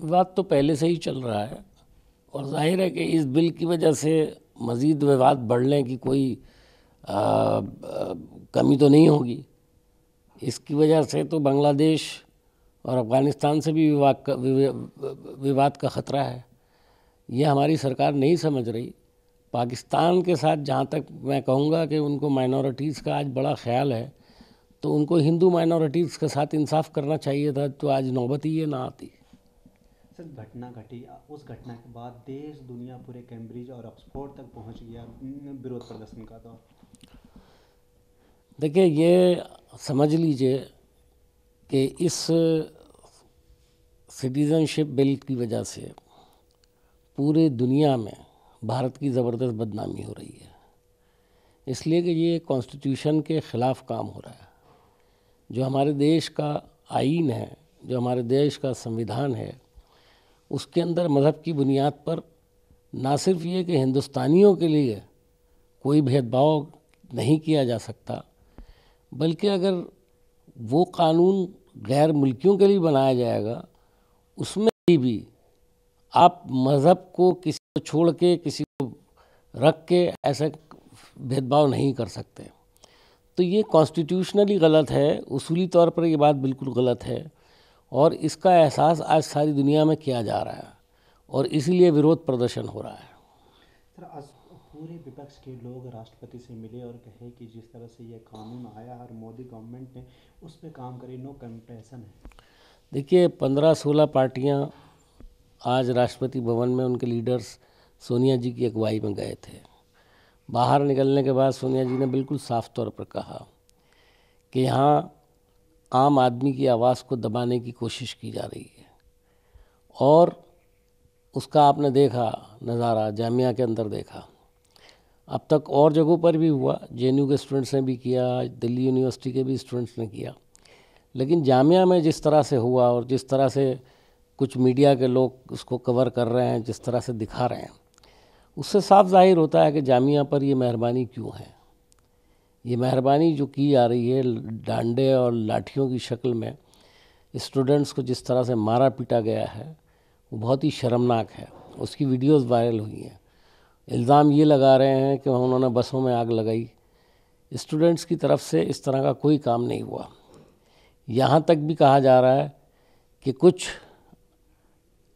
विवाद तो पहले से ही चल रहा है और ज़ाहिर है कि इस बिल की वजह से मज़ीद विवाद बढ़ने की कोई आ, आ, कमी तो नहीं होगी। इसकी वजह से तो बांग्लादेश और अफ़गानिस्तान से भी विवाद का विवाद का ख़तरा है। ये हमारी सरकार नहीं समझ रही। पाकिस्तान के साथ जहाँ तक मैं कहूँगा कि उनको माइनॉरिटीज़ का आज बड़ा ख्याल है तो उनको हिंदू माइनॉरिटीज़ के साथ इंसाफ करना चाहिए था तो आज नौबत ही ये ना आती। सर घटना घटी। उस घटना के बाद देश, दुनिया पूरे कैम्ब्रिज और ऑक्सफोर्ड तक पहुँच गया विरोध प्रदर्शन का तो। देखिए, ये समझ लीजिए कि इस सिटीज़नशिप बिल की वजह से पूरे दुनिया में भारत की ज़बरदस्त बदनामी हो रही है। इसलिए कि ये कॉन्स्टिट्यूशन के ख़िलाफ़ काम हो रहा है। जो हमारे देश का आइन है, जो हमारे देश का संविधान है उसके अंदर मज़हब की बुनियाद पर ना सिर्फ़ ये कि हिंदुस्तानियों के लिए कोई भेदभाव नहीं किया जा सकता, बल्कि अगर वो कानून गैर मुल्कियों के लिए बनाया जाएगा, उसमें भी आप मज़हब को किसी को छोड़ के, किसी को रख के ऐसा भेदभाव नहीं कर सकते। तो ये कॉन्स्टिट्यूशनली गलत है, उसूली तौर पर ये बात बिल्कुल गलत है। और इसका एहसास आज सारी दुनिया में किया जा रहा है और इसीलिए विरोध प्रदर्शन हो रहा है। सर आज पूरे विपक्ष के लोग राष्ट्रपति से मिले और कहे कि जिस तरह से ये कानून आया और मोदी गवर्नमेंट ने उस पर काम करे नो कंपेरिजन है। देखिए पंद्रह सोलह पार्टियाँ आज राष्ट्रपति भवन में उनके लीडर्स सोनिया जी की अगुवाई में गए थे। बाहर निकलने के बाद सोनिया जी ने बिल्कुल साफ़ तौर पर कहा कि यहाँ आम आदमी की आवाज़ को दबाने की कोशिश की जा रही है। और उसका आपने देखा नज़ारा, जामिया के अंदर देखा। अब तक और जगहों पर भी हुआ, जेएनयू के स्टूडेंट्स ने भी किया, दिल्ली यूनिवर्सिटी के भी स्टूडेंट्स ने किया। लेकिन जामिया में जिस तरह से हुआ और जिस तरह से कुछ मीडिया के लोग उसको कवर कर रहे हैं, जिस तरह से दिखा रहे हैं, उससे साफ़ ज़ाहिर होता है कि जामिया पर ये मेहरबानी क्यों है। ये मेहरबानी जो की जा रही है डांडे और लाठियों की शक्ल में, स्टूडेंट्स को जिस तरह से मारा पीटा गया है, वो बहुत ही शर्मनाक है। उसकी वीडियोस वायरल हुई हैं। इल्ज़ाम ये लगा रहे हैं कि उन्होंने बसों में आग लगाई। स्टूडेंट्स की तरफ़ से इस तरह का कोई काम नहीं हुआ। यहाँ तक भी कहा जा रहा है कि कुछ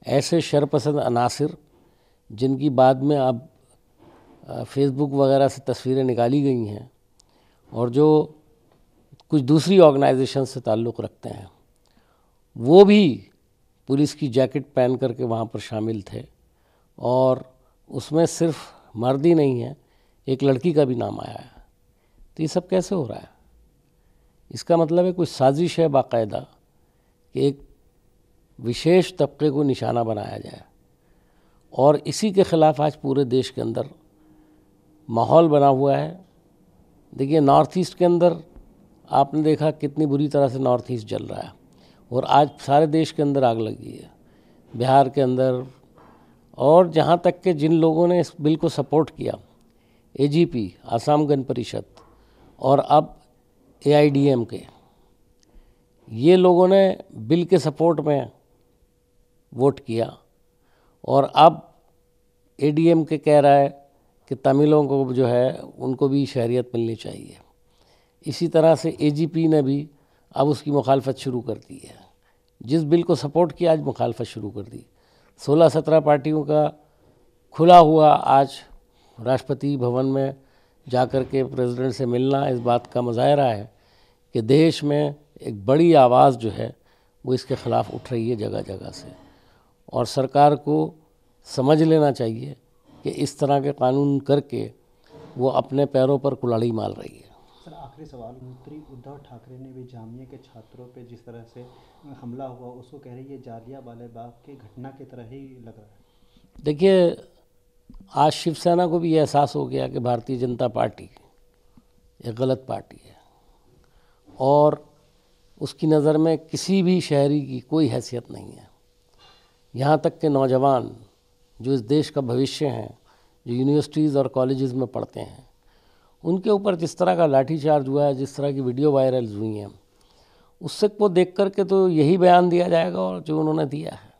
ऐसे शरपसंद अनासर, जिनकी बाद में अब फेसबुक वगैरह से तस्वीरें निकाली गई हैं और जो कुछ दूसरी ऑर्गेनाइजेशन से ताल्लुक़ रखते हैं, वो भी पुलिस की जैकेट पहन करके वहाँ पर शामिल थे। और उसमें सिर्फ़ मर्द ही नहीं है, एक लड़की का भी नाम आया है। तो ये सब कैसे हो रहा है? इसका मतलब है कुछ साजिश है बाकायदा कि एक विशेष तबके को निशाना बनाया जाए। और इसी के ख़िलाफ़ आज पूरे देश के अंदर माहौल बना हुआ है देखिए नॉर्थ ईस्ट के अंदर आपने देखा कितनी बुरी तरह से नॉर्थ ईस्ट जल रहा है और आज सारे देश के अंदर आग लगी है। बिहार के अंदर और जहाँ तक के जिन लोगों ने इस बिल को सपोर्ट किया एजीपी आसाम गण परिषद और अब एआईडीएम के, ये लोगों ने बिल के सपोर्ट में वोट किया और अब एडीएम के कह रहा है कि तमिलों को जो है, उनको भी शहरीत मिलनी चाहिए। इसी तरह से एजीपी ने भी अब उसकी मुखालफत शुरू कर दी है। जिस बिल को सपोर्ट किया, आज मुखालफत शुरू कर दी। सोलह सत्रह पार्टियों का खुला हुआ आज राष्ट्रपति भवन में जाकर के प्रेसिडेंट से मिलना इस बात का मुजाहरा है कि देश में एक बड़ी आवाज़ जो है, वो इसके ख़िलाफ़ उठ रही है जगह जगह से। और सरकार को समझ लेना चाहिए कि इस तरह के कानून करके वो अपने पैरों पर कुलाड़ी मार रही है। सर आखिरी सवाल मंत्री उद्धव ठाकरे ने भी जामिया के छात्रों पे जिस तरह से हमला हुआ उसको कह रही है जालिया वाले बाग की घटना की तरह ही लग रहा है। देखिए आज शिवसेना को भी ये एहसास हो गया कि भारतीय जनता पार्टी एक गलत पार्टी है। और उसकी नज़र में किसी भी शहरी की कोई हैसियत नहीं है। यहाँ तक के नौजवान जो इस देश का भविष्य हैं, जो यूनिवर्सिटीज़ और कॉलेजेस में पढ़ते हैं, उनके ऊपर जिस तरह का लाठीचार्ज हुआ है, जिस तरह की वीडियो वायरल हुई हैं, उससे को देख कर के तो यही बयान दिया जाएगा और जो उन्होंने दिया है।